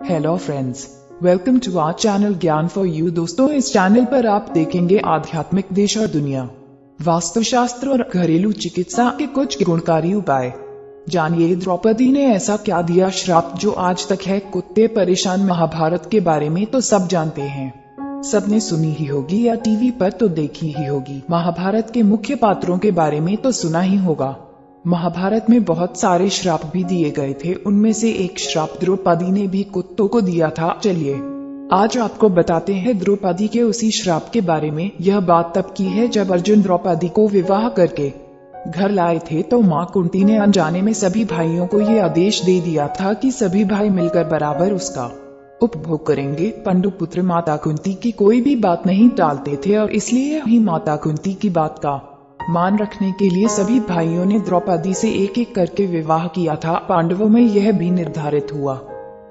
Hello friends welcome to our channel Gyan for you दोस्तों, इस channel पर आप देखेंगे आध्यात्मिक देश और दुनिया, वास्तुशास्त्र और घरेलू चिकित्सा के कुछ गुणकारी उपाय। जानिए, द्रौपदी ने ऐसा क्या दिया श्राप जो आज तक है? कुत्ते परेशान महाभारत के बारे में तो सब जानते हैं। सबने सुनी ही होगी या टीवी पर तो देखी ही होगी। महाभारत के मुख्य पात्रों के बारे में तो सुना ही होगा। महाभारत में बहुत सारे श्राप भी दिए गए थे। उनमें से एक श्राप द्रौपदी ने भी कुत्तों को दिया था। चलिए, आज आपको बताते हैं द्रौपदी के उसी श्राप के बारे में। यह बात तब की है जब अर्जुन द्रौपदी को विवाह करके घर लाए थे तो माँ कुंती ने अनजाने में सभी भाइयों को ये आदेश दे दिया था कि सभी भाई मिलकर बराबर उसका उपभोग करेंगे। पंडु पुत्र माता कुंती की कोई भी बात नहीं टालते थे और इसलिए ही माता कुंती की बात का मान रखने के लिए सभी भाइयों ने द्रौपदी से एक एक करके विवाह किया था। पांडवों में यह भी निर्धारित हुआ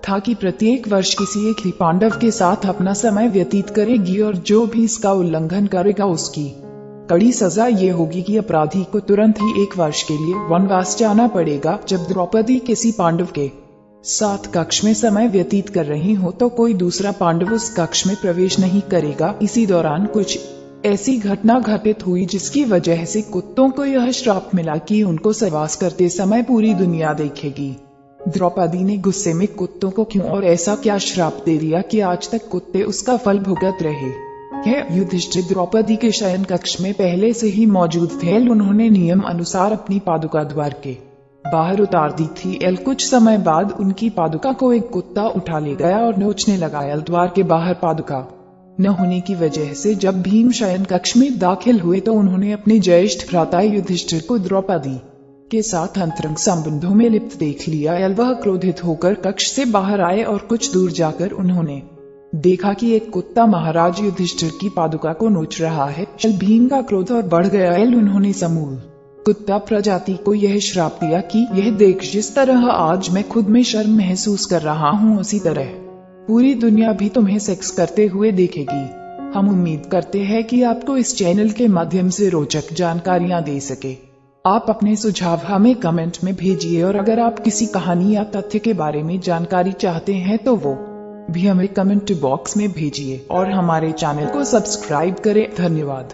था कि प्रत्येक वर्ष किसी एक ही पांडव के साथ अपना समय व्यतीत करेगी और जो भी इसका उल्लंघन करेगा उसकी कड़ी सजा ये होगी कि अपराधी को तुरंत ही एक वर्ष के लिए वनवास जाना पड़ेगा। जब द्रौपदी किसी पांडव के साथ कक्ष में समय व्यतीत कर रही हो तो कोई दूसरा पांडव उस कक्ष में प्रवेश नहीं करेगा। इसी दौरान कुछ ऐसी घटना घटित हुई जिसकी वजह से कुत्तों को यह श्राप मिला कि उनको सहवास करते समय पूरी दुनिया देखेगी। द्रौपदी ने गुस्से में कुत्तों को क्यों और ऐसा क्या श्राप दे दिया कि आज तक कुत्ते उसका फल भुगत रहे? यह युधिष्ठिर द्रौपदी के शयन कक्ष में पहले से ही मौजूद थे, उन्होंने नियम अनुसार अपनी पादुका द्वार के बाहर उतार दी थी। एल, कुछ समय बाद उनकी पादुका को एक कुत्ता उठा ले गया और नोचने लगा, एल, द्वार के बाहर पादुका न होने की वजह से जब भीम शयन कक्ष में दाखिल हुए तो उन्होंने अपने ज्येष्ठ भ्राता युधिष्ठिर को द्रौपदी के साथ अंतरंग संबंधों में लिप्त देख लिया वह क्रोधित होकर कक्ष से बाहर आए और कुछ दूर जाकर उन्होंने देखा कि एक कुत्ता महाराज युधिष्ठिर की पादुका को नोच रहा है। भीम का क्रोध और बढ़ गया। एल उन्होंने समूल कुत्ता प्रजाति को यह श्राप दिया कि यह देख जिस तरह आज मैं खुद में शर्म महसूस कर रहा हूँ, उसी तरह पूरी दुनिया भी तुम्हें सेक्स करते हुए देखेगी। हम उम्मीद करते हैं कि आपको इस चैनल के माध्यम से रोचक जानकारियाँ दे सके। आप अपने सुझाव हमें कमेंट में भेजिए और अगर आप किसी कहानी या तथ्य के बारे में जानकारी चाहते हैं तो वो भी हमें कमेंट बॉक्स में भेजिए और हमारे चैनल को सब्सक्राइब करें। धन्यवाद।